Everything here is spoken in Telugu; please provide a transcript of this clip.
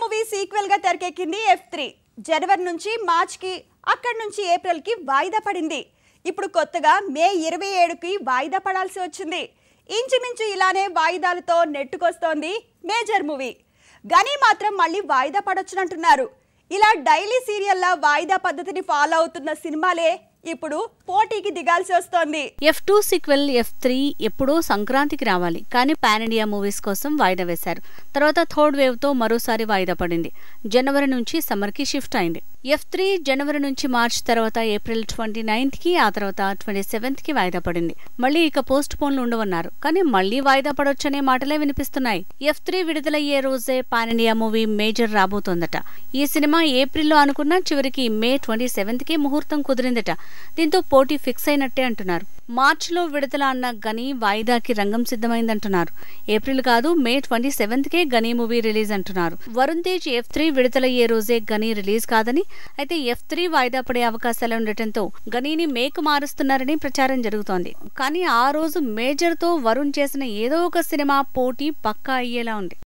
మూవీ సీక్వెల్గా తెరకెక్కింది ఎఫ్ త్రీ జనవరి నుంచి మార్చ్కి అక్కడి నుంచి ఏప్రిల్కి వాయిదా పడింది. ఇప్పుడు కొత్తగా మే ఇరవై ఏడుకి వాయిదా పడాల్సి వచ్చింది. ఇంచుమించు ఇలానే వాయిదాలతో నెట్టుకొస్తోంది మేజర్ మూవీ. గని మాత్రం మళ్ళీ వాయిదా పడొచ్చునంటున్నారు. ఇలా డైలీ సీరియల్లా వాయిదా పద్ధతిని ఫాలో అవుతున్న సినిమాలే ఇప్పుడు పోటీకి దిగాల్సి వస్తోంది. F two sequel F three ఎప్పుడో సంక్రాంతికి రావాలి. కానీ పాన్ ఇండియా మూవీస్ కోసం వాయిదా వేశారు. తర్వాత థర్డ్ వేవ్తో మరోసారి వాయిదా పడింది. జనవరి నుంచి సమ్మర్కి షిఫ్ట్ అయింది. ఎఫ్ త్రీ జనవరి నుంచి మార్చ్ తర్వాత ఏప్రిల్ ట్వంటీ నైన్త్కి ఆ తర్వాత ట్వంటీ సెవెంత్కి వాయిదా పడింది. మళ్ళీ ఇక పోస్ట్ పోన్లు ఉండవన్నారు. కానీ మళ్ళీ వాయిదా పడొచ్చనే మాటలే వినిపిస్తున్నాయి. ఎఫ్ త్రీ విడుదలయ్యే రోజే పాన్ ఇండియా మూవీ మేజర్ రాబోతోందట. ఈ సినిమా ఏప్రిల్లో అనుకున్న చివరికి మే ట్వంటీ సెవెంత్కి ముహూర్తం కుదిరిందట. దీంతో పోటీ ఫిక్స్ అయినట్టే అంటున్నారు. మార్చిలో విడుదల అన్న గని వాయిదాకి రంగం సిద్ధమైందంటున్నారు. ఏప్రిల్ కాదు మే ట్వంటీ సెవెంత్ కే గనీ మూవీ రిలీజ్ అంటున్నారు. వరుణ్ తేజ్ ఎఫ్ త్రీ విడుదలయ్యే రోజే గనీ రిలీజ్ కాదని అయితే ఎఫ్ త్రీ వాయిదా పడే అవకాశాలు ఉండటంతో గనీని మేకు మారుస్తున్నారని ప్రచారం జరుగుతోంది. కానీ ఆ రోజు మేజర్తో వరుణ్ చేసిన ఏదో ఒక సినిమా పోటీ పక్కా అయ్యేలా ఉంది.